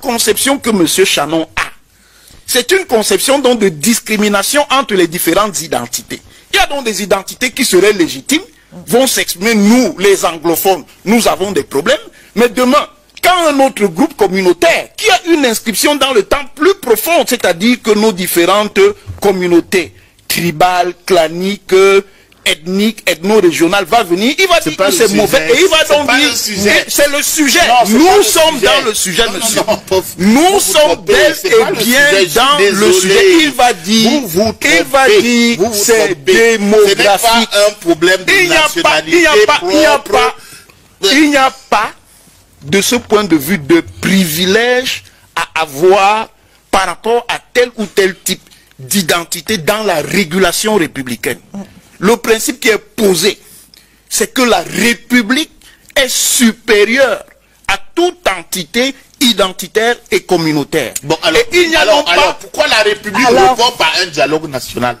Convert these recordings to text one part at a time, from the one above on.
conception que M. Chanon a, c'est une conception de discrimination entre les différentes identités. Il y a donc des identités qui seraient légitimes, vont s'exprimer, nous, les anglophones, nous avons des problèmes, mais demain, quand un autre groupe communautaire, qui a une inscription dans le temps plus profonde, c'est-à-dire que nos différentes communautés, tribales, claniques, ethnique, ethno-régional va venir, il va dire que c'est mauvais et il va donc dire c'est le sujet. nous sommes dans le sujet, monsieur. nous sommes bel et bien dans le sujet. Il va dire, il va dire c'est démographique. un problème de il n'y a pas, il n'y a pas, il n'y a pas, il n'y a pas de ce point de vue de privilège à avoir par rapport à tel ou tel type d'identité dans la régulation républicaine. Le principe qui est posé, c'est que la République est supérieure à toute entité identitaire et communautaire. Bon, alors, et il n'y a alors, pas... alors, pourquoi la République Alors- répond par un dialogue national?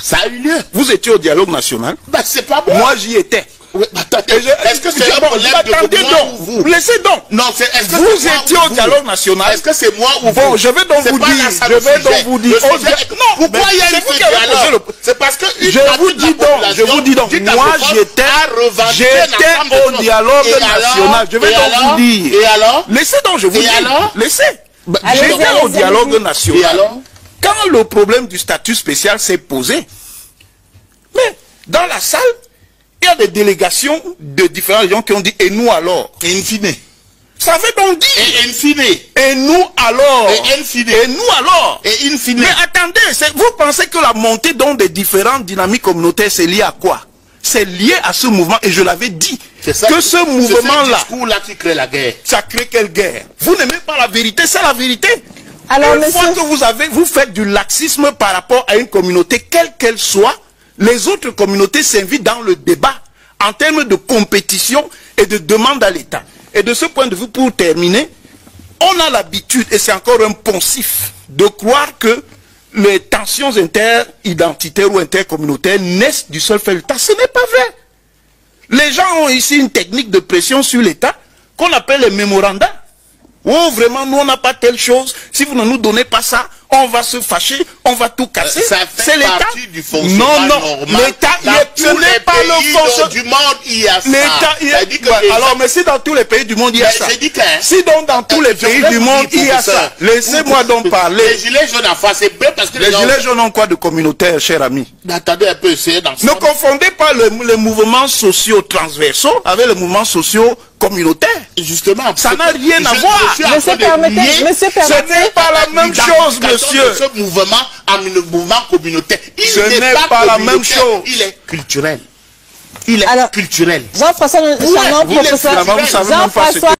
Ça a eu lieu. Vous étiez au dialogue national. Bah, c'est pas moi. Moi, j'y étais. Bah, Est-ce que c'est un Bon, problème de attendez moi donc. ou vous? Laissez donc. Non, c'est est-ce que Vous étiez au dialogue national. Est-ce que c'est moi ou Bon, vous? je vais donc vous dire, je vais donc vous dire, non, pourquoi il y a eu ce dialogue C'est parce que une Je vous dis donc, je vous dis donc, moi j'étais, j'étais au dialogue national. Je vais donc vous dire. Et alors? Laissez donc, je vous dis. Laissez. Allez-y, J'étais au dialogue national. Quand le problème du statut spécial s'est posé, mais dans la salle, a des délégations de différentes régions qui ont dit, et nous alors Et in fine. Ça veut donc dire, Et in fine. et nous alors Et in fine. Et nous alors Et in fine. Mais attendez, c'est- vous pensez que la montée donc des différentes dynamiques communautaires, c'est lié à quoi? C'est lié à ce mouvement, et je l'avais dit, C'est ça que ce mouvement-là, qui crée la guerre. ça crée quelle guerre? Vous n'aimez pas la vérité, c'est la vérité. Alors, une fois monsieur- que vous avez, vous faites du laxisme par rapport à une communauté, quelle qu'elle soit, les autres communautés s'invitent dans le débat en termes de compétition et de demande à l'État. Et de ce point de vue, pour terminer, on a l'habitude, et c'est encore un poncif, de croire que les tensions interidentitaires ou intercommunautaires naissent du seul fait de l'État. Ce n'est pas vrai. Les gens ont ici une technique de pression sur l'État qu'on appelle les mémorandums. Oh, vraiment, nous, on n'a pas telle chose. Si vous ne nous donnez pas ça, on va se fâcher, on va tout casser. Ça fait C'est l'État. partie du fonctionnement Non, non, l'État, il n'est les pas le pays fonctionnement. du monde, il y a ça. L'État, il que Ouais, alors, mais si dans tous les pays du monde, il y a ça. que- Si donc dans tous les pays du monde, il y a ça. Laissez-moi donc parler. Les gilets jaunes en face, c'est bien parce que Les gilets jaunes ont quoi de communautaire, cher ami Attendez un peu, Ne confondez pas le- les mouvements sociaux transversaux avec les mouvements sociaux communautaires. Justement. Ça n'a rien à voir. je suis en Monsieur, permettez- monsieur, Ce permettez- n'est pas la même chose, monsieur. ce mouvement en un mouvement communautaire. Il Ce n'est pas, pas la même communautaire, chose. Il est culturel. Il est Alors- culturel. Jean-François professeur ce Jean-François